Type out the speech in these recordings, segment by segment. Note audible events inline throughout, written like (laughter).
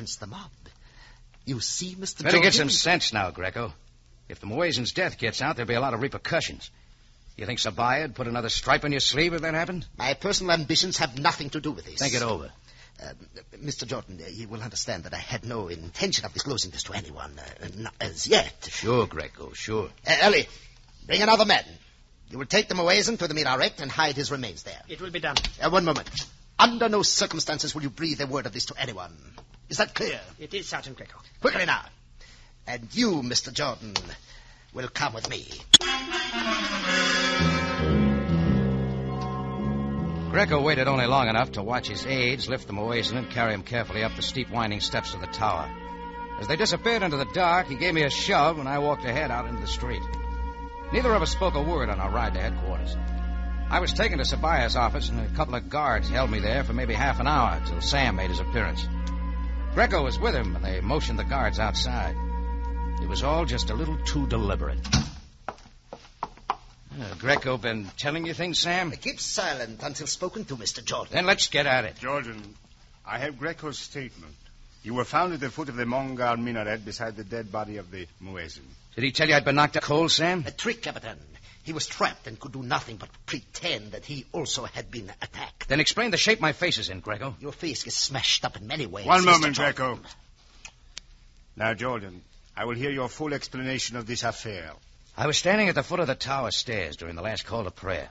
against the mob. You see, Mr. Better get some sense now, Greco. If the Muezzin's death gets out, there'll be a lot of repercussions. You think Sabaya'd put another stripe on your sleeve if that happened? My personal ambitions have nothing to do with this. Think it over. Uh, Mr. Jordan, uh, you will understand that I had no intention of disclosing this to anyone, uh, not as yet. Sure, Greco, sure. Uh, Ellie, bring another man. You will take the Muezzin to the minaret and hide his remains there. It will be done. Uh, one moment. Under no circumstances will you breathe a word of this to anyone. Is that clear? It is, Sergeant Greco. Quickly now. And you, Mr. Jordan, will come with me. Greco waited only long enough to watch his aides lift the Muezzin and carry him carefully up the steep winding steps of the tower. As they disappeared into the dark, he gave me a shove and I walked ahead out into the street. Neither of us spoke a word on our ride to headquarters. I was taken to Sabaya's office, and a couple of guards held me there for maybe half an hour till Sam made his appearance. Greco was with him, and they motioned the guards outside. It was all just a little too deliberate. Uh, Greco been telling you things, Sam? Keep silent until spoken to, Mr. Jordan. Then let's get at it. Jordan, I have Greco's statement. You were found at the foot of the Mongal minaret beside the dead body of the Muezzin. Did he tell you I'd been knocked out cold, Sam? A trick, Captain. He was trapped and could do nothing but pretend that he also had been attacked. Then explain the shape my face is in, Greco. Your face is smashed up in many ways. One moment, Jordan. Greco. Now, Jordan, I will hear your full explanation of this affair. I was standing at the foot of the tower stairs during the last call to prayer.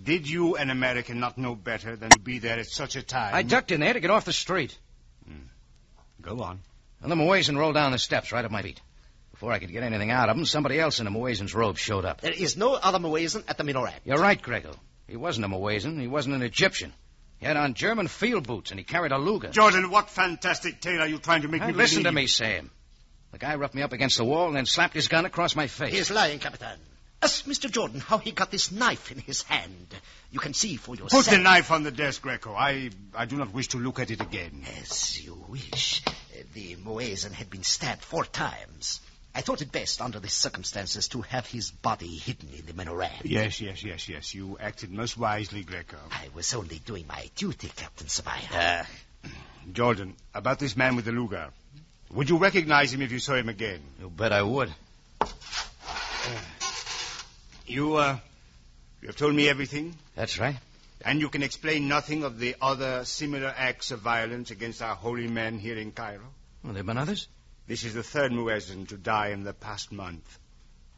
Did you, an American, not know better than to be there at such a time? I ducked in there to get off the street. Hmm. Go on. And then my the Muezzin rolled down the steps right at my feet. Before I could get anything out of him, somebody else in a Muezzin's robe showed up. There is no other Muezzin at the minaret. You're right, Greco. He wasn't a Muezzin. He wasn't an Egyptian. He had on German field boots, and he carried a Luger. Jordan, what fantastic tale are you trying to make Now, me listen to me, Sam. The guy roughed me up against the wall and then slapped his gun across my face. He is lying, Capitan. Ask Mr. Jordan how he got this knife in his hand. You can see for yourself. Put the knife on the desk, Greco. I, I do not wish to look at it again. As you wish. The Muezzin had been stabbed four times. I thought it best, under the circumstances, to have his body hidden in the minaret. Yes, yes, yes, yes. You acted most wisely, Greco. I was only doing my duty, Captain Sabaya. Ah, Jordan, about this man with the Luger. Would you recognize him if you saw him again? you bet I would. You, uh, you have told me everything, That's right. and you can explain nothing of the other similar acts of violence against our holy men here in Cairo? Well, there have been others? This is the third Muezzin to die in the past month,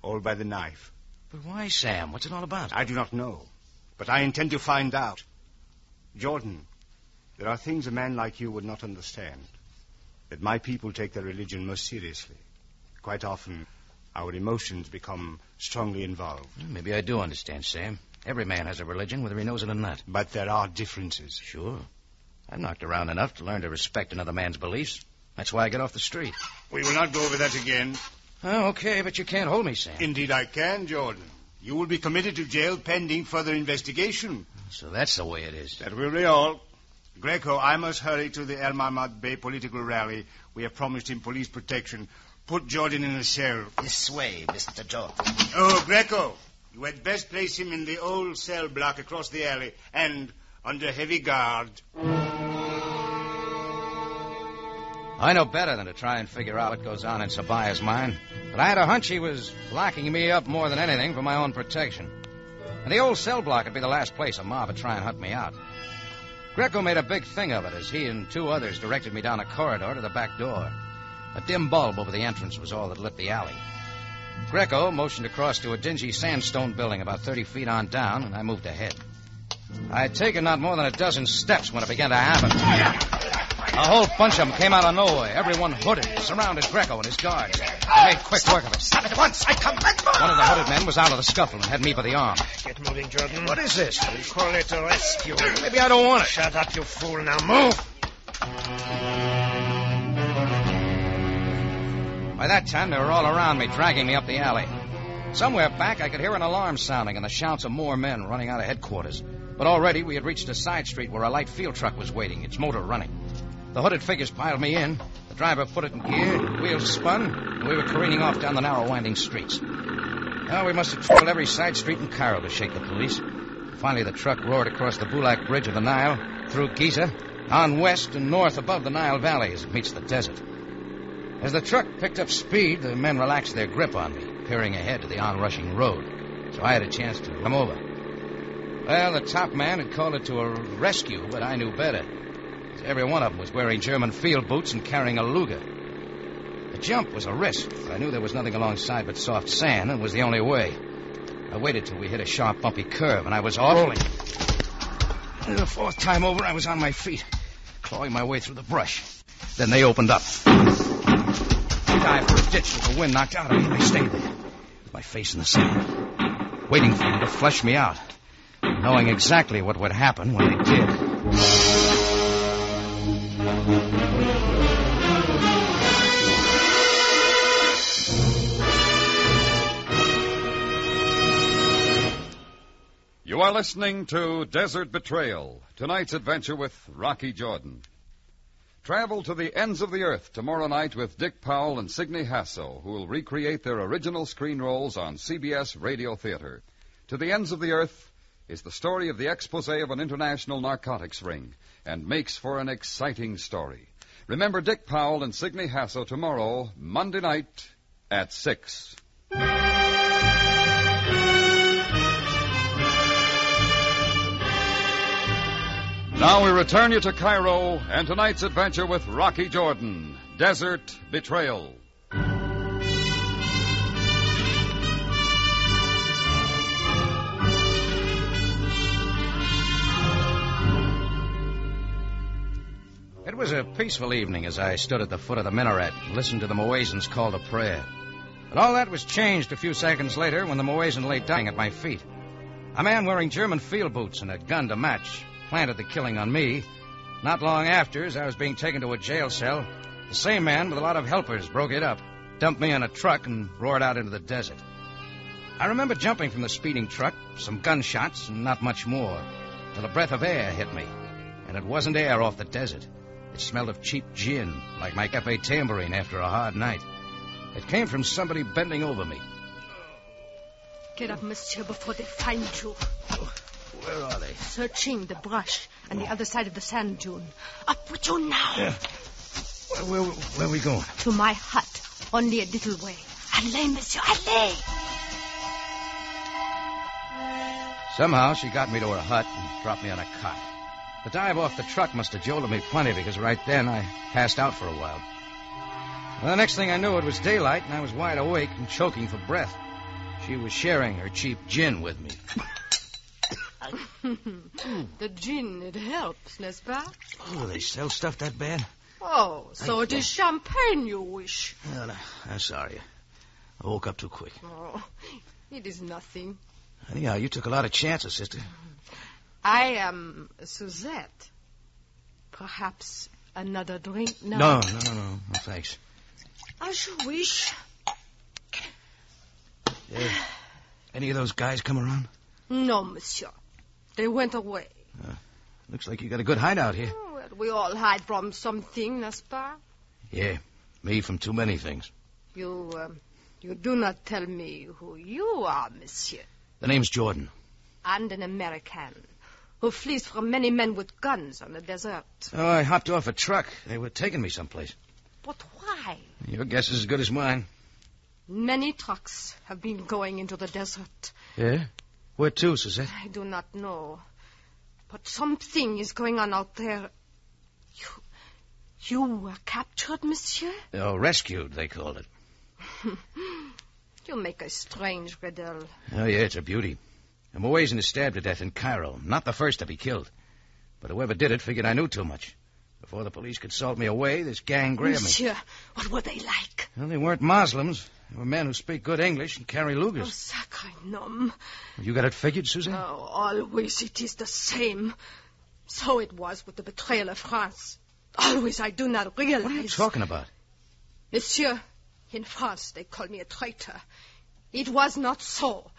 all by the knife. But why, Sam? What's it all about? I do not know, but I intend to find out. Jordan, there are things a man like you would not understand. That my people take their religion most seriously. Quite often, our emotions become strongly involved. Maybe I do understand, Sam. Every man has a religion, whether he knows it or not. But there are differences. Sure. I've knocked around enough to learn to respect another man's beliefs. That's why I get off the street. We will not go over that again. Oh, okay, but you can't hold me, Sam. Indeed, I can, Jordan. You will be committed to jail pending further investigation. So that's the way it is. That will be all. Greco, I must hurry to the El Mahmad Bay political rally. We have promised him police protection. Put Jordan in a cell. This way, Mr. Jordan. Oh, Greco, you had best place him in the old cell block across the alley and under heavy guard. I know better than to try and figure out what goes on in Sabaya's mind. But I had a hunch he was locking me up more than anything for my own protection. And the old cell block would be the last place a mob would try and hunt me out. Greco made a big thing of it as he and two others directed me down a corridor to the back door. A dim bulb over the entrance was all that lit the alley. Greco motioned across to a dingy sandstone building about 30 feet on down, and I moved ahead. I had taken not more than a dozen steps when it began to happen. A whole bunch of them came out of nowhere, everyone hooded, surrounded Greco and his guards. They made quick work of it. Stop at once! I come back! One of the hooded men was out of the scuffle and had me by the arm. Get moving, Jordan. What is this? We call it a rescue. (laughs) Maybe I don't want it. Shut up, you fool. Now move. By that time, they were all around me, dragging me up the alley. Somewhere back, I could hear an alarm sounding and the shouts of more men running out of headquarters. But already we had reached a side street where a light field truck was waiting, its motor running. The hooded figures piled me in. The driver put it in gear, wheels spun, and we were careening off down the narrow, winding streets. Well, we must have traveled every side street in Cairo to shake the police. Finally, the truck roared across the Bulak Bridge of the Nile, through Giza, on west and north above the Nile Valley as it meets the desert. As the truck picked up speed, the men relaxed their grip on me, peering ahead to the onrushing road, so I had a chance to come over. Well, the top man had called it to a rescue, but I knew better. Every one of them was wearing German field boots and carrying a Luger. The jump was a risk, but I knew there was nothing alongside but soft sand, and was the only way. I waited till we hit a sharp, bumpy curve, and I was off. Rolling. The fourth time over, I was on my feet, clawing my way through the brush. Then they opened up. I dived for a ditch with the wind knocked out of me, and I stayed there, with my face in the sand, waiting for them to flush me out, knowing exactly what would happen when they did. You are listening to Desert Betrayal, tonight's adventure with Rocky Jordan. Travel to the ends of the earth tomorrow night with Dick Powell and Signe Hasso, who will recreate their original screen roles on CBS Radio Theater. To the ends of the earth is the story of the expose of an international narcotics ring and makes for an exciting story. Remember Dick Powell and Signe Hasso tomorrow, Monday night at 6. Now we return you to Cairo and tonight's adventure with Rocky Jordan, Desert Betrayal. It was a peaceful evening as I stood at the foot of the minaret and listened to the Muezzin's call to prayer. But all that was changed a few seconds later when the Muezzin lay dying at my feet. A man wearing German field boots and a gun to match planted the killing on me. Not long after, as I was being taken to a jail cell, the same man with a lot of helpers broke it up, dumped me in a truck, and roared out into the desert. I remember jumping from the speeding truck, some gunshots, and not much more, till a breath of air hit me. And it wasn't air off the desert. It smelled of cheap gin, like my cafe tambourine after a hard night. It came from somebody bending over me. Get up, monsieur, before they find you. Where are they? Searching the brush on the other side of the sand dune. Up with you now. Yeah. Where, where, where are we going? To my hut, only a little way. Allez, monsieur, allez! Somehow she got me to her hut and dropped me on a cot. The dive off the truck must have jolted me plenty because right then I passed out for a while. Well, the next thing I knew, it was daylight and I was wide awake and choking for breath. She was sharing her cheap gin with me. (laughs) the gin, it helps, n'est-ce pas? Oh, they sell stuff that bad? Oh, so it is champagne you wish. No, no, I'm sorry. I woke up too quick. Oh, it is nothing. Anyhow, you took a lot of chances, sister. I am Suzette. Perhaps another drink now? No, no, no, no, no thanks. As you wish. Yeah. Any of those guys come around? No, monsieur. They went away. Uh, looks like you got a good hideout here. Oh, well, we all hide from something, n'est-ce pas? Yeah, me from too many things. You, um, you do not tell me who you are, monsieur. The name's Jordan. And an American who flees from many men with guns on the desert. Oh, I hopped off a truck. They were taking me someplace. But why? Your guess is as good as mine. Many trucks have been going into the desert. Yeah? Where to, Suzette? I do not know. But something is going on out there. You. You were captured, monsieur? Oh, rescued, they called it. (laughs) you make a strange riddle. Oh, yeah, it's a beauty. A Muezzin is stabbed to death in Cairo. Not the first to be killed. But whoever did it figured I knew too much. Before the police could salt me away, this gang grabbed Monsieur, me. Monsieur, what were they like? Well, they weren't Muslims. They were men who speak good English and carry Lugers. Oh, sacre nom. You got it figured, Suzanne? Oh, always it is the same. So it was with the betrayal of France. Always I do not realize. What are you talking about? Monsieur, in France they call me a traitor. It was not so.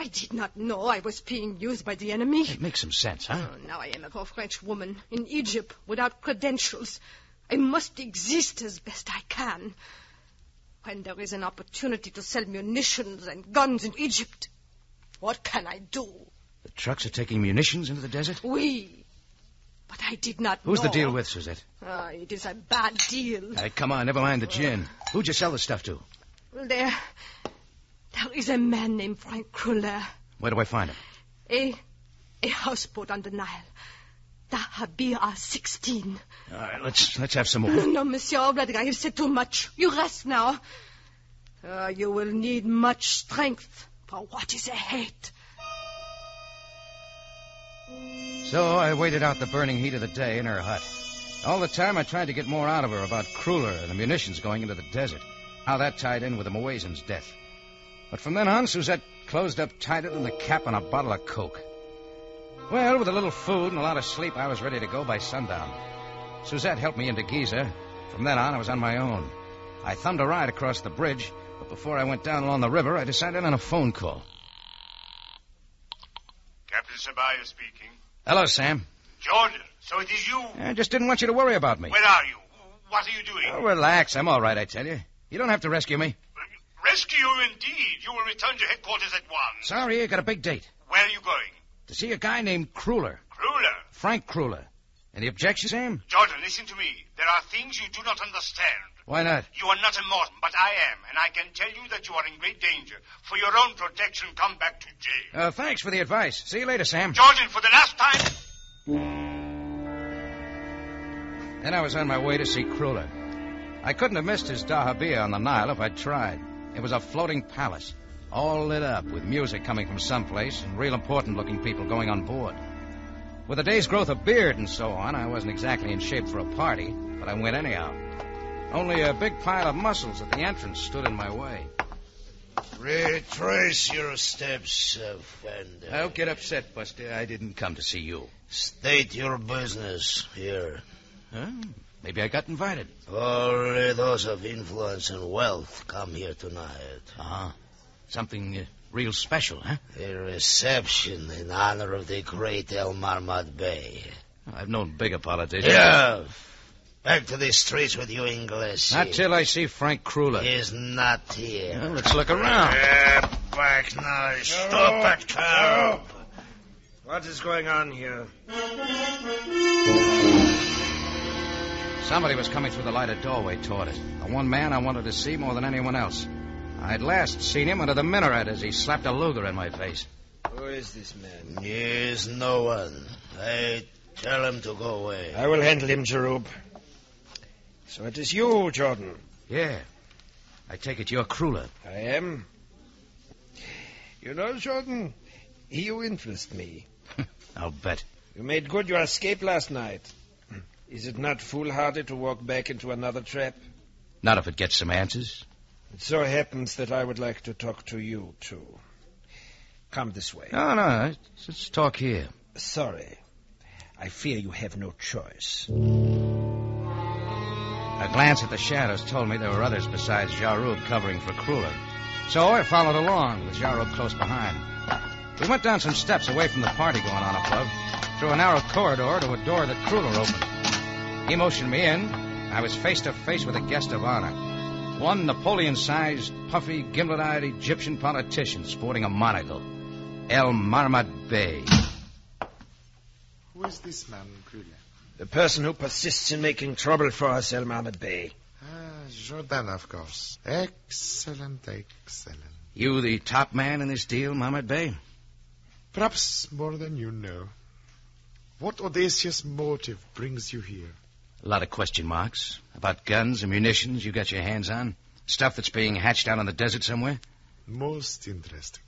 I did not know I was being used by the enemy. It makes some sense, huh? Oh, now I am a poor French woman in Egypt without credentials. I must exist as best I can. When there is an opportunity to sell munitions and guns in Egypt, what can I do? The trucks are taking munitions into the desert? Oui. But I did not Who's know. the deal with, Suzette? Ah, it is a bad deal. Hey, come on, never mind the gin. Who'd you sell the stuff to? Well, there, there is a man named Frank Kruller. Where do I find him? A, a houseboat on the Nile. The Habira 16. All right, let's let's have some more. (laughs) No, Monsieur Obladga, I have said too much. You rest now. Ah, you will need much strength for what is ahead. So I waited out the burning heat of the day in her hut. All the time I tried to get more out of her about Kruller and the munitions going into the desert. How that tied in with the Muezzin's death. But from then on, Suzette closed up tighter than the cap on a bottle of Coke. Well, with a little food and a lot of sleep, I was ready to go by sundown. Suzette helped me into Giza. From then on, I was on my own. I thumbed a ride across the bridge, but before I went down along the river, I decided on a phone call. Captain Sabaya speaking. Hello, Sam. Jordan, so it is you. I just didn't want you to worry about me. Where are you? What are you doing? Oh, relax. I'm all right, I tell you. You don't have to rescue me. Rescue you indeed. You will return to headquarters at once. Sorry, I got a big date. Where are you going? To see a guy named Kruller. Kruller. Frank Kruller. Any objections, Sam? Jordan, listen to me. There are things you do not understand. Why not? You are not a Morton, but I am, and I can tell you that you are in great danger. For your own protection, come back to jail. Uh, thanks for the advice. See you later, Sam. Jordan, for the last time. Then I was on my way to see Kruller. I couldn't have missed his dahabia on the Nile if I'd tried. It was a floating palace, all lit up with music coming from someplace and real important looking people going on board. With a day's growth of beard and so on, I wasn't exactly in shape for a party, but I went anyhow. Only a big pile of muscles at the entrance stood in my way. Retrace your steps, offender. Don't get upset, Buster. I didn't come to see you. State your business here. Huh? Maybe I got invited. Only those of influence and wealth come here tonight. Uh-huh. Something uh, real special, huh? A reception in honor of the great El Marmad Bey. I've known bigger politicians. Yeah. Back to the streets with you, English. Not till I see Frank Kruller. He's not here. Well, let's look around. Get back now. Stop that car. What is going on here? (laughs) Somebody was coming through the lighted doorway toward it. The one man I wanted to see more than anyone else. I'd last seen him under the minaret as he slapped a Luger in my face. Who is this man? He is no one. I tell him to go away. I will handle him, Jerub. So it is you, Jordan. Yeah. I take it you're Kruller. I am. You know, Jordan, you interest me. (laughs) I'll bet. You made good your escape last night. Is it not foolhardy to walk back into another trap? Not if it gets some answers. It so happens that I would like to talk to you, too. Come this way. No, no. Let's talk here. Sorry. I fear you have no choice. A glance at the shadows told me there were others besides Jarub covering for Kruller. So I followed along, with Jarub close behind. We went down some steps away from the party going on above, through a narrow corridor to a door that Kruller opened. He motioned me in. I was face to face with a guest of honor. One Napoleon-sized, puffy, gimlet-eyed Egyptian politician sporting a monocle. El Marmad Bey. Who is this man, Kruger? The person who persists in making trouble for us, El Mahmoud Bey. Ah, Jordan, of course. Excellent, excellent. You the top man in this deal, Mohammed Bey? Perhaps more than you know. What audacious motive brings you here? A lot of question marks about guns and munitions you got your hands on. Stuff that's being hatched out in the desert somewhere. Most interesting.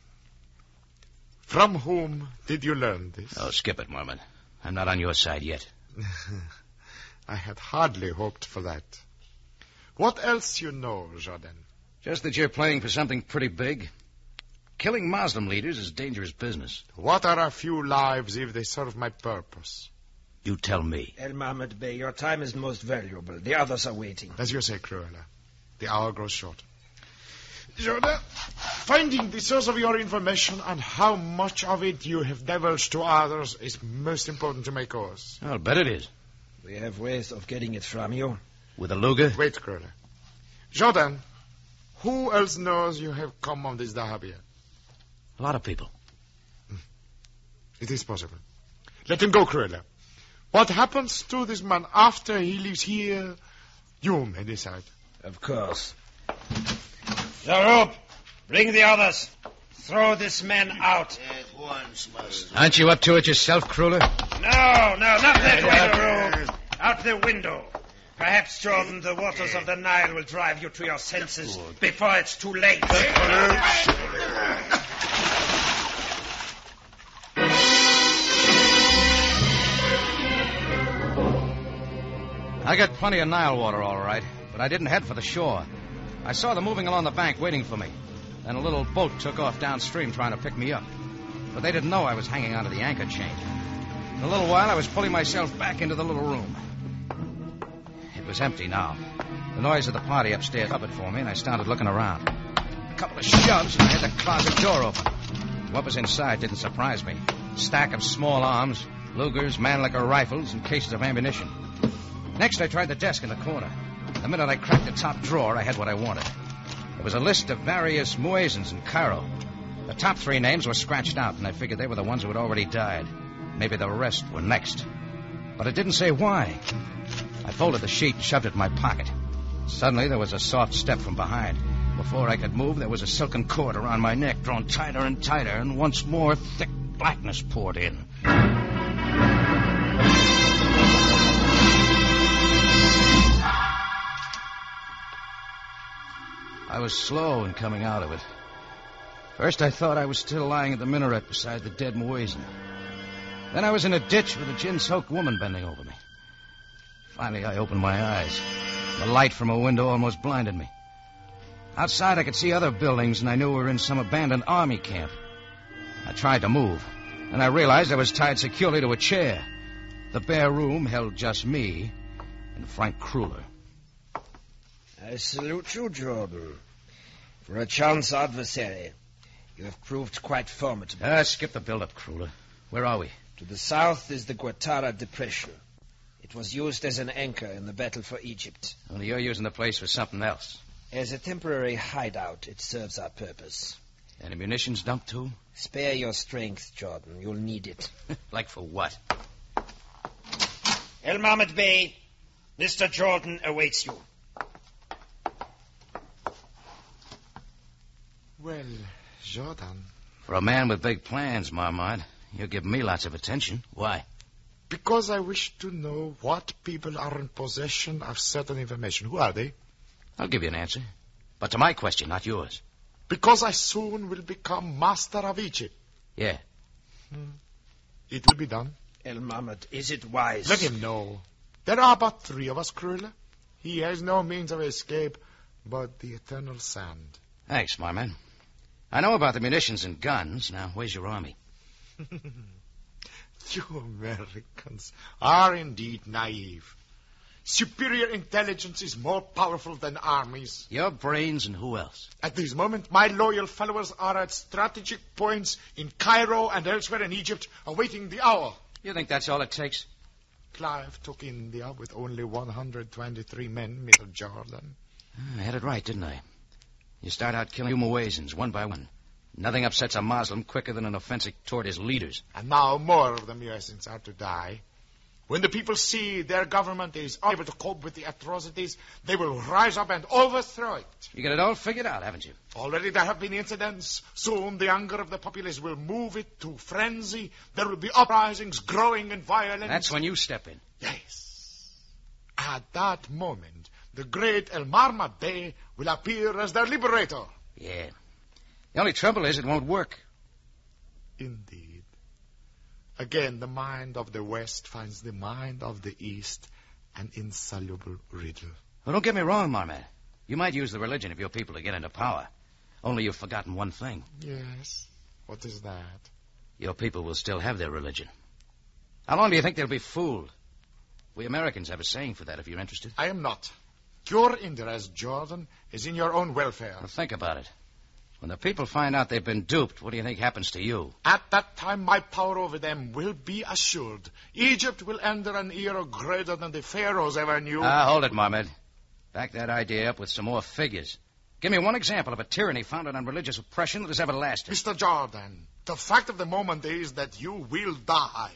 From whom did you learn this? Oh, skip it, Mormon. I'm not on your side yet. (laughs) I had hardly hoped for that. What else you know, Jordan? Just that you're playing for something pretty big. Killing Muslim leaders is dangerous business. What are a few lives if they serve my purpose? You tell me. El Mahmoud Bey, your time is most valuable. The others are waiting. As you say, Kruller, the hour grows short. Jordan, finding the source of your information and how much of it you have divulged to others is most important to my cause. I'll bet it is. We have ways of getting it from you. With a Luger? Wait, Kruller. Jordan, who else knows you have come on this Dahabia? A lot of people. Hmm. It is possible. Let him go, Kruller. What happens to this man after he leaves here, you may decide. Of course. Zarup, bring the others. Throw this man out. At once, master. Aren't you up to it yourself, Kruller? No, no, not that way, Zarup. Out the window. Perhaps, Jordan, the waters of the Nile will drive you to your senses before it's too late. I got plenty of Nile water, all right, but I didn't head for the shore. I saw them moving along the bank waiting for me. Then a little boat took off downstream trying to pick me up. But they didn't know I was hanging onto the anchor chain. In a little while, I was pulling myself back into the little room. It was empty now. The noise of the party upstairs covered for me, and I started looking around. A couple of shoves, and I had the closet door open. What was inside didn't surprise me. Stack of small arms, Lugers, Mannlicher rifles, and cases of ammunition. Next, I tried the desk in the corner. The minute I cracked the top drawer, I had what I wanted. It was a list of various muezzins in Cairo. The top three names were scratched out, and I figured they were the ones who had already died. Maybe the rest were next. But it didn't say why. I folded the sheet and shoved it in my pocket. Suddenly, there was a soft step from behind. Before I could move, there was a silken cord around my neck, drawn tighter and tighter, and once more thick blackness poured in. Was slow in coming out of it. First, I thought I was still lying at the minaret beside the dead Muezzin. Then I was in a ditch with a gin-soaked woman bending over me. Finally, I opened my eyes. The light from a window almost blinded me. Outside, I could see other buildings, and I knew we were in some abandoned army camp. I tried to move, and I realized I was tied securely to a chair. The bare room held just me and Frank Kruller. I salute you, Jordan. For a chance adversary, you have proved quite formidable. Ah, skip the build-up, Kruller. Where are we? To the south is the Qattara Depression. It was used as an anchor in the battle for Egypt. Only you're using the place for something else. As a temporary hideout, it serves our purpose. Any munitions dumped, too? Spare your strength, Jordan. You'll need it. (laughs) like for what? El Mahmed Bey, Mr. Jordan awaits you. Well, Jordan, For a man with big plans, Marmont, you're giving me lots of attention. Why? because I wish to know what people are in possession of certain information. Who are they? I'll give you an answer. But to my question, not yours. Because I soon will become master of Egypt. Yeah. Hmm. It will be done. El Mahmed, is it wise? Let him know. There are but three of us, Kruller. He has no means of escape but the eternal sand. Thanks, Marmont. I know about the munitions and guns. Now, where's your army? (laughs) You Americans are indeed naive. Superior intelligence is more powerful than armies. Your brains and who else? At this moment, my loyal followers are at strategic points in Cairo and elsewhere in Egypt, awaiting the hour. You think that's all it takes? Clive took India with only 123 men, Mr. Jordan. Ah, I had it right, didn't I? You start out killing Muezzins one by one. Nothing upsets a Moslem quicker than an offensive toward his leaders. And now more of the Muezzins are to die. When the people see their government is unable to cope with the atrocities, they will rise up and overthrow it. You got it all figured out, haven't you? Already there have been incidents. Soon the anger of the populace will move it to frenzy. There will be uprisings growing in violence. That's when you step in. Yes. At that moment, the great El Marmad Bey will appear as their liberator. Yeah. The only trouble is it won't work. Indeed. Again, the mind of the West finds the mind of the East an insoluble riddle. Well, don't get me wrong, Marmot. You might use the religion of your people to get into power. Only you've forgotten one thing. Yes. What is that? Your people will still have their religion. How long do you think they'll be fooled? We Americans have a saying for that if you're interested. I am not. Your interest, Jordan, is in your own welfare. Well, think about it. When the people find out they've been duped, what do you think happens to you? At that time, my power over them will be assured. Egypt will enter an era greater than the pharaohs ever knew. Ah, hold it, Mohammed. Back that idea up with some more figures. Give me one example of a tyranny founded on religious oppression that has ever lasted. Mr. Jordan, the fact of the moment is that you will die.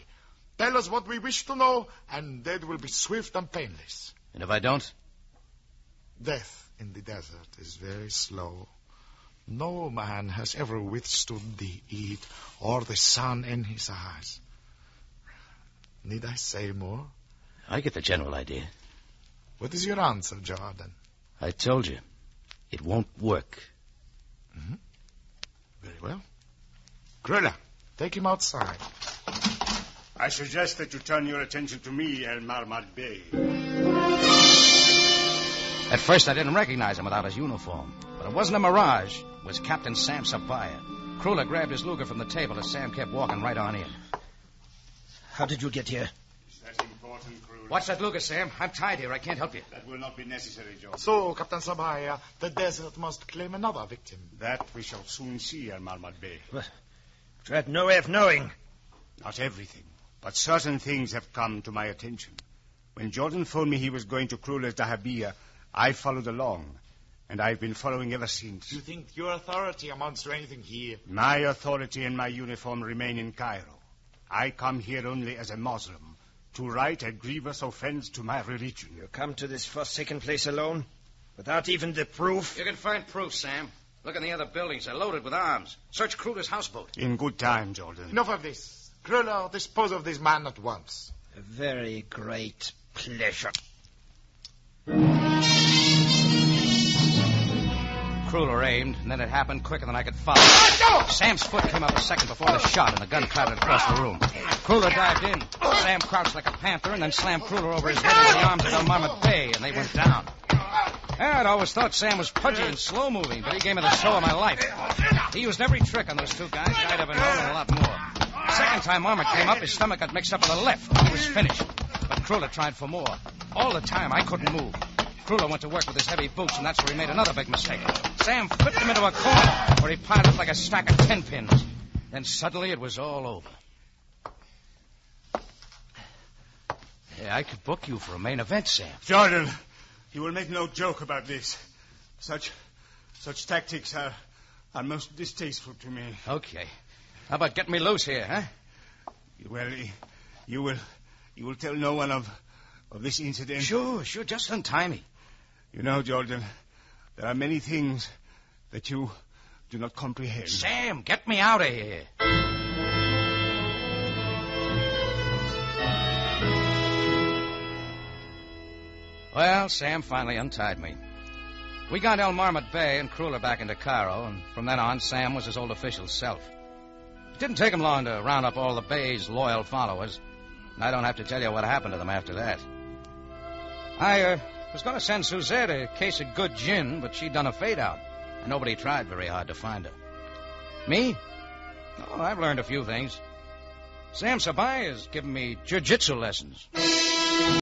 Tell us what we wish to know, and that will be swift and painless. And if I don't? Death in the desert is very slow. No man has ever withstood the heat or the sun in his eyes. Need I say more? I get the general idea. What is your answer, Jordan? I told you. It won't work. Mm-hmm. Very well. Grilla, take him outside. I suggest that you turn your attention to me, El Marmad Bey. At first, I didn't recognize him without his uniform. But it wasn't a mirage. It was Captain Sam Sabaya. Kruller grabbed his Luger from the table as Sam kept walking right on in. How did you get here? Is that important, crew? Watch that Luger, Sam. I'm tied here. I can't help you. That will not be necessary, Jordan. So, Captain Sabaya, the desert must claim another victim. That we shall soon see, El Marmad Bey. You had no way of knowing. Not everything, but certain things have come to my attention. When Jordan phoned me he was going to Kruller's Dahabia, I followed along, and I've been following ever since. Do you think your authority amounts to anything here? My authority and my uniform remain in Cairo. I come here only as a Moslem to right a grievous offense to my religion. You come to this forsaken place alone? Without even the proof? You can find proof, Sam. Look in the other buildings. They're loaded with arms. Search Kruller's houseboat. In good time, Jordan. Enough of this. Grilla, dispose of this man at once. A very great pleasure. Kruller aimed, and then it happened quicker than I could follow. Ah, Sam's foot came up a second before the shot, and the gun clattered across the room. Kruller dived in. Sam crouched like a panther, and then slammed Kruller over his head into the arms of El Marmot Bey, and they went down. I'd always thought Sam was pudgy and slow moving, but he gave me the show of my life. He used every trick on those two guys I'd ever known and a lot more. Second time Marmot came up, his stomach got mixed up with the left. He was finished. But Kruller tried for more. All the time, I couldn't move. Kruller went to work with his heavy boots, and that's where he made another big mistake. Sam flipped him into a corner, where he piled up like a stack of ten pins. Then suddenly it was all over. Yeah, I could book you for a main event, Sam. Jordan, you will make no joke about this. Such, such tactics are, are most distasteful to me. Okay. How about getting me loose here, huh? Well, you will, you will tell no one of, of this incident. Sure, sure. Just untie me. You know, Jordan, there are many things that you do not comprehend. Sam, get me out of here. Well, Sam finally untied me. We got El Marmot Bey and Kruller back into Cairo, and from then on, Sam was his old official self. It didn't take him long to round up all the Bey's loyal followers, and I don't have to tell you what happened to them after that. I uh, was going to send Suzette a case of good gin, but she'd done a fade out, and nobody tried very hard to find her. Me? Oh, I've learned a few things. Sam Sabai has given me jiu-jitsu lessons.